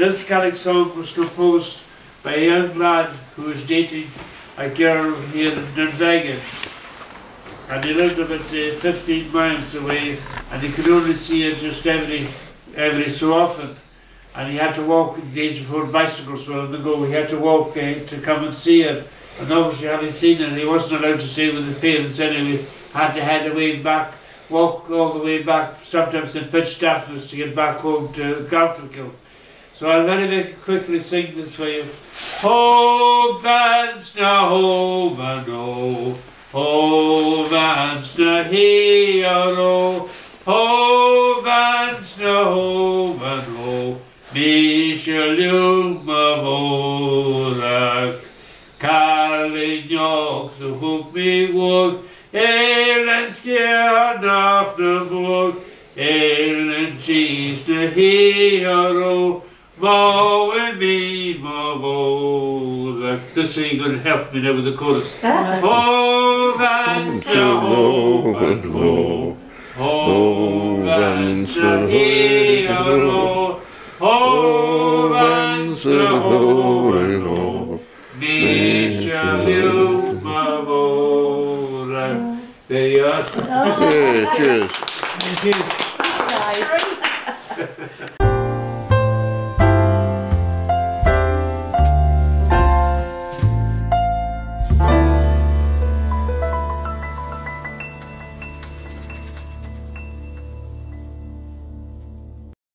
This Gaelic song was composed by a young lad who was dating a girl in Dunvegan. And he lived about uh, 15 miles away and he could only see her just every, every so often. And he had to walk days before bicycles were on the go. He had to walk uh, to come and see her. And obviously having seen her, he wasn't allowed to stay with his parents anyway. Had to head away back, walk all the way back, sometimes in pitch darkness to get back home to Garterkill. So I'll very, very quickly sing this for you. Ho, vans na ho, van o. Ho, vans na hi, o. Ho, vans na ho, van o. Mi shaliw ma vorak. Kalinjok, so hook me walk. Elen nach de blok. Elen de hero. Woe and me, ma woe. This thing going to help me now with the chorus. Oh, that's the ho and ho. Oh, that's the hero. Oh, that's the ho and ho. Me shall you, ma woe. There you are. Yeah, cheers. Thank you. Nice.